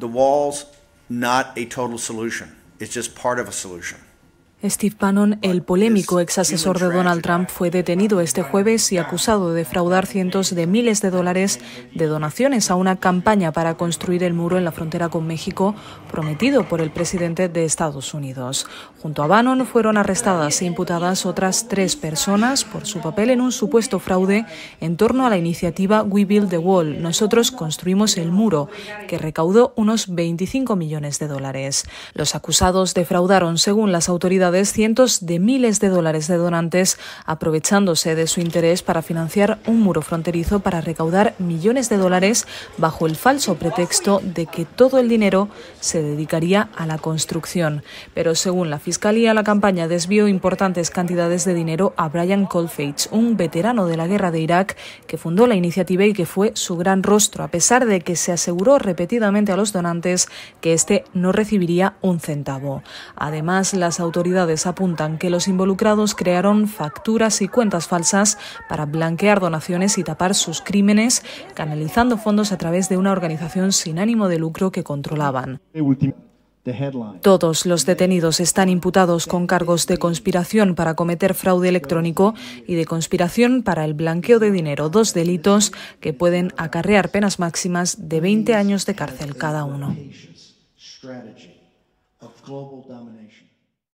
The wall's not a total solution. It's just part of a solution. Steve Bannon, el polémico ex asesor de Donald Trump, fue detenido este jueves y acusado de defraudar cientos de miles de dólares de donaciones a una campaña para construir el muro en la frontera con México prometido por el presidente de Estados Unidos. Junto a Bannon fueron arrestadas e imputadas otras tres personas por su papel en un supuesto fraude en torno a la iniciativa We Build the Wall. Nosotros construimos el muro, que recaudó unos 25 millones de dólares. Los acusados defraudaron, según las autoridades, cientos de miles de dólares de donantes, aprovechándose de su interés para financiar un muro fronterizo para recaudar millones de dólares bajo el falso pretexto de que todo el dinero se dedicaría a la construcción. Pero según la Fiscalía, la campaña desvió importantes cantidades de dinero a Brian Colfates, un veterano de la guerra de Irak que fundó la iniciativa y que fue su gran rostro, a pesar de que se aseguró repetidamente a los donantes que éste no recibiría un centavo. Además, las autoridades apuntan que los involucrados crearon facturas y cuentas falsas para blanquear donaciones y tapar sus crímenes, canalizando fondos a través de una organización sin ánimo de lucro que controlaban. Todos los detenidos están imputados con cargos de conspiración para cometer fraude electrónico y de conspiración para el blanqueo de dinero, dos delitos que pueden acarrear penas máximas de 20 años de cárcel cada uno.